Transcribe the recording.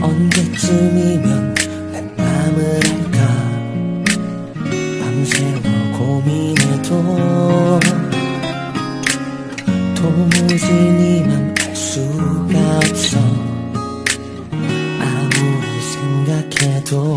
언제쯤이면 내 맘을 알까? 밤새워 고민해도 도무지 네만 알 수가 없어. 아무리 생각해도